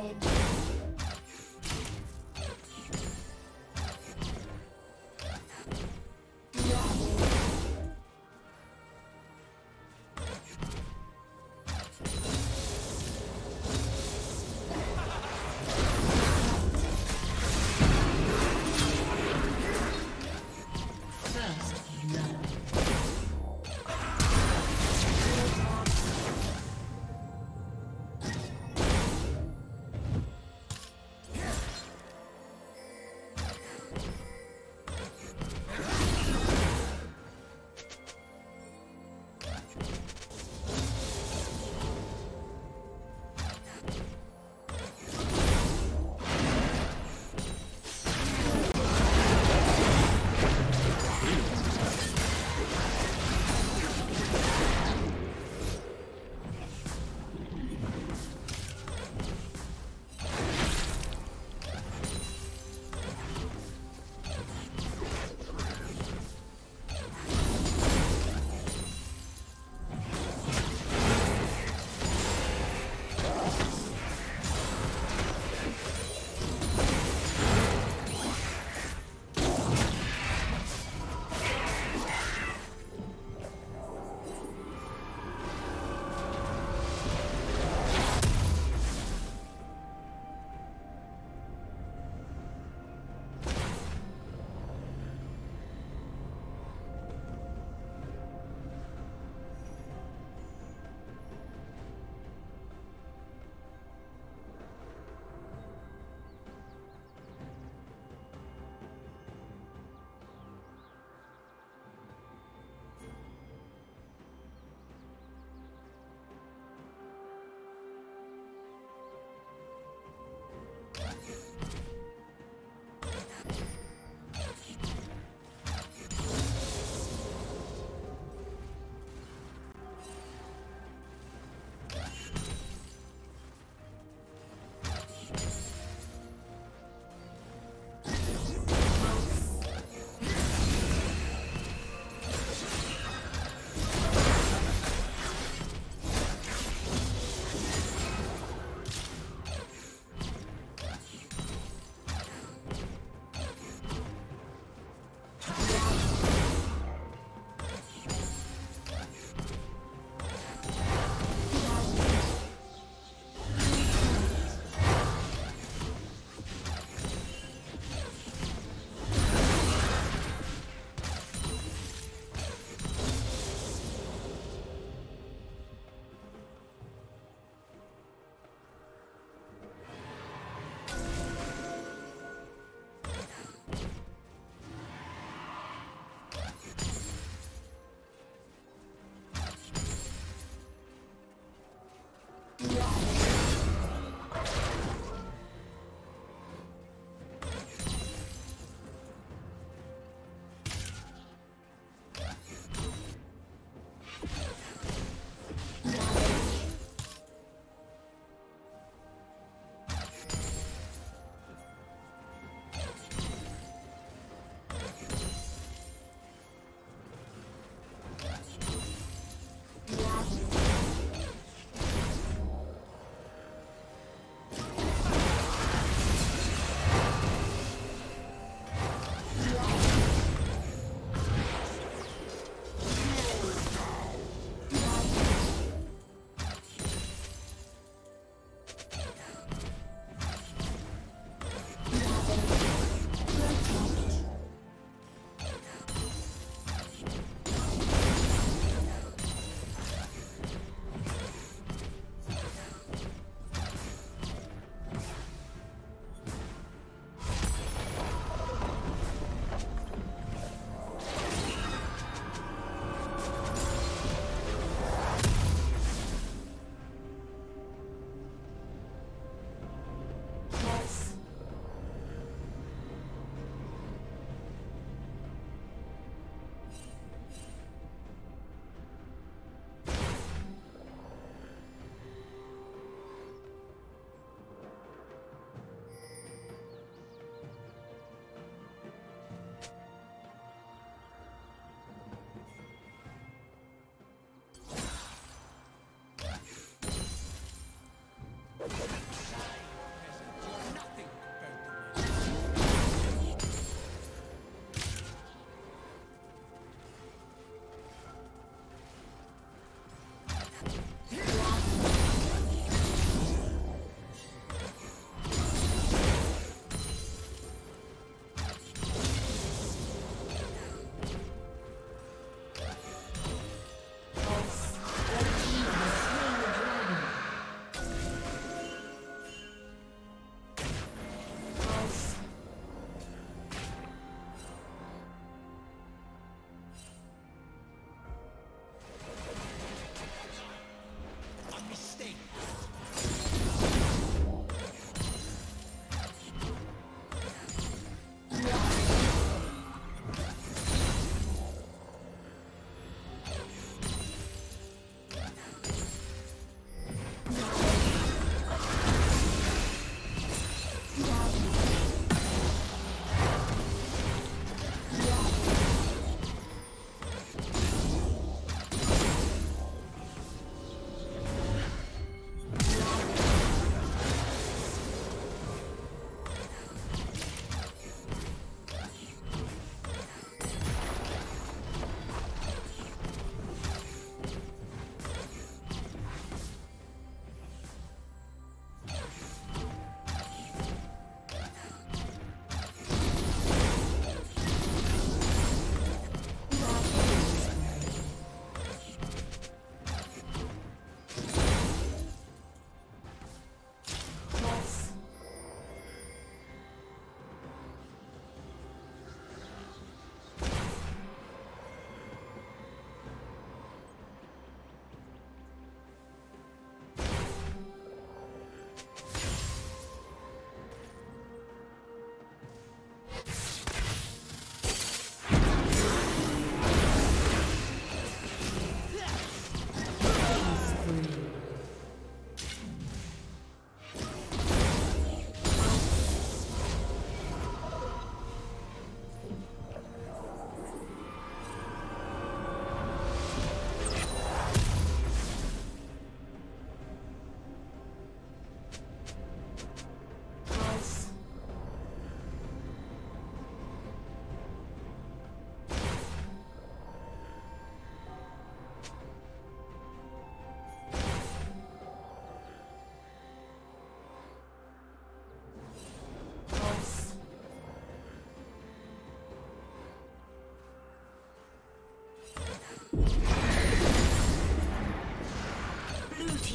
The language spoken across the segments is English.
Savage.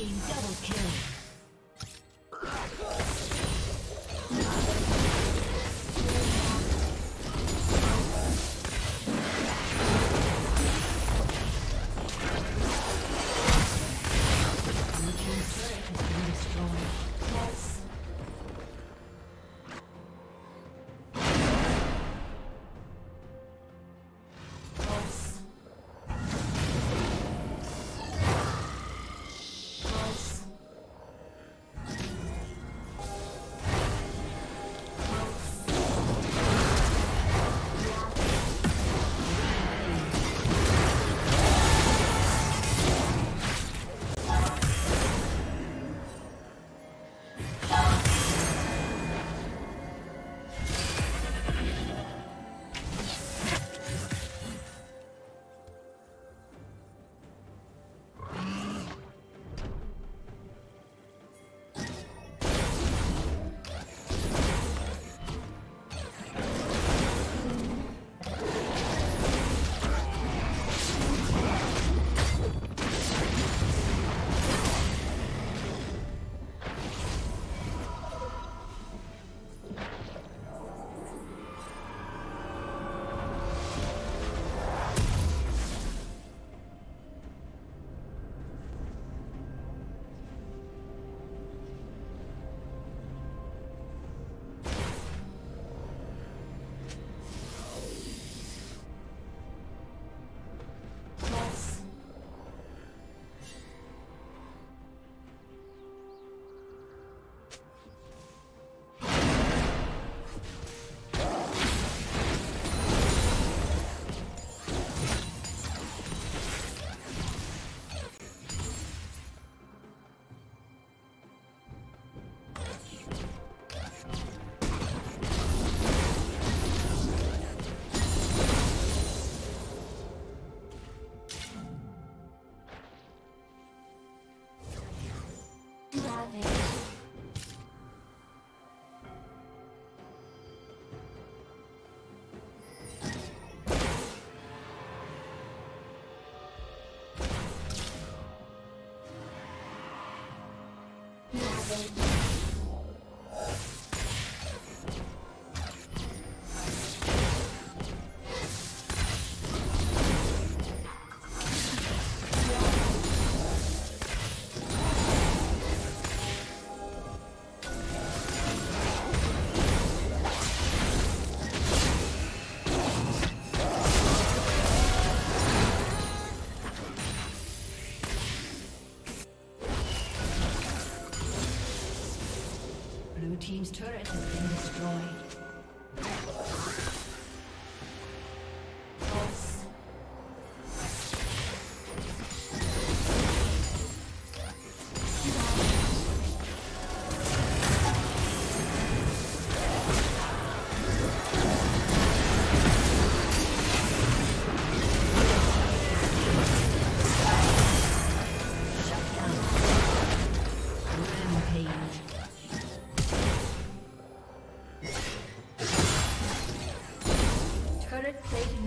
Team double kill.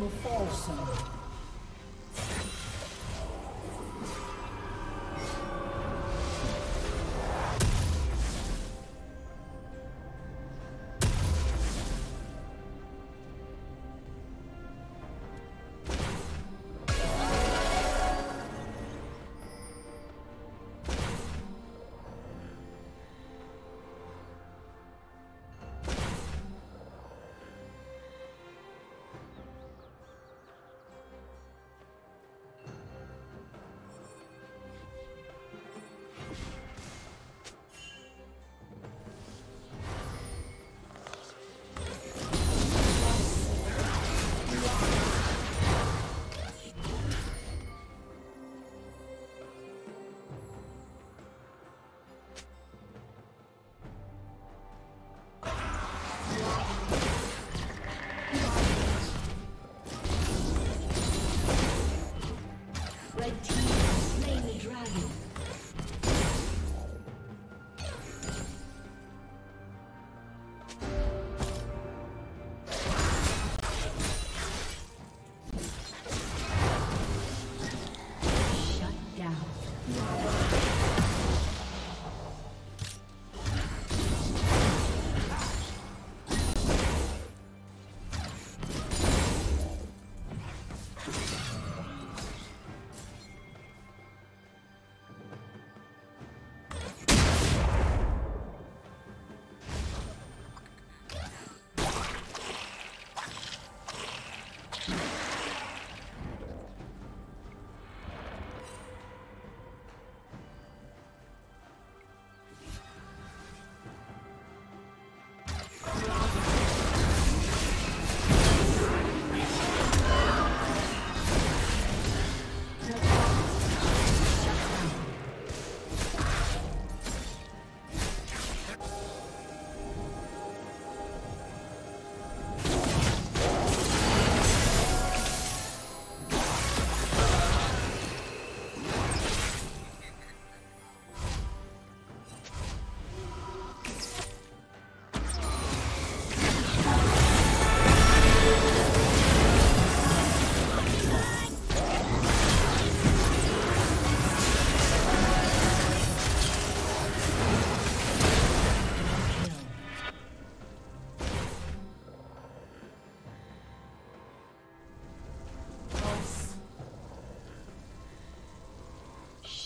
will fall soon.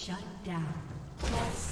Shut down. Yes.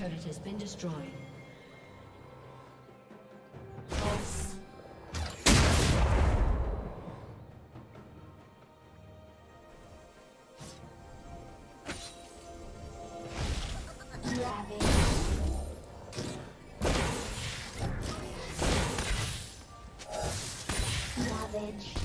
turret has been destroyed. Savage.